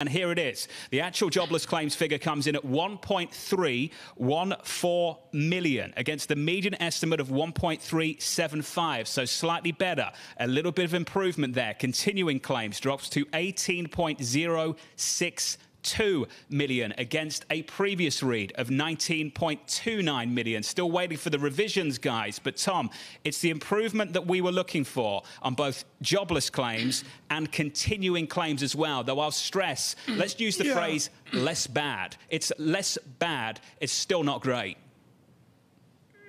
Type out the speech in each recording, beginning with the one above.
And here it is. The actual jobless claims figure comes in at 1.314 million against the median estimate of 1.375. So slightly better. A little bit of improvement there. Continuing claims drops to 18.06 2 million against a previous read of 19.29 million. Still waiting for the revisions, guys. But Tom, it's the improvement that we were looking for on both jobless claims and continuing claims as well. Though I'll stress, let's use the yeah. phrase less bad. It's less bad, it's still not great.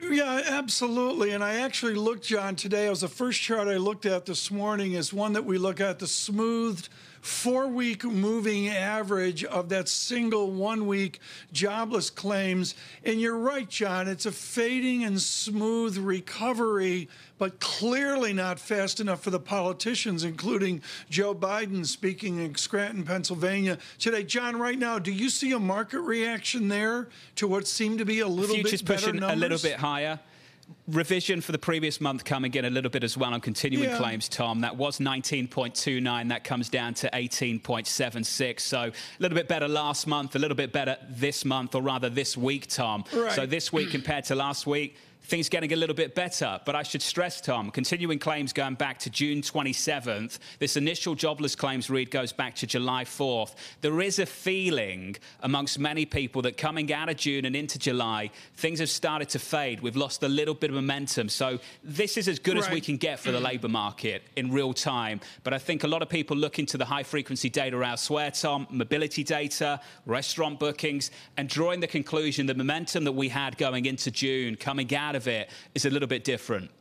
Yeah, absolutely. And I actually looked, John, today. It was the first chart I looked at this morning is one that we look at the smoothed four week moving average of that single one week jobless claims. And you're right, John, it's a fading and smooth recovery, but clearly not fast enough for the politicians, including Joe Biden speaking in Scranton, Pennsylvania today. John, right now, do you see a market reaction there to what seemed to be a little bit better numbers? a little bit higher revision for the previous month coming in a little bit as well on continuing yeah. claims, Tom. That was 19.29. That comes down to 18.76. So a little bit better last month, a little bit better this month, or rather this week, Tom. Right. So this week compared to last week, things getting a little bit better. But I should stress, Tom, continuing claims going back to June 27th. This initial jobless claims read goes back to July 4th. There is a feeling amongst many people that coming out of June and into July, things have started to fade. We've lost a little bit of momentum. So this is as good right. as we can get for the labour market in real time. But I think a lot of people look into the high frequency data elsewhere, Tom, mobility data, restaurant bookings, and drawing the conclusion the momentum that we had going into June, coming out of of it is a little bit different.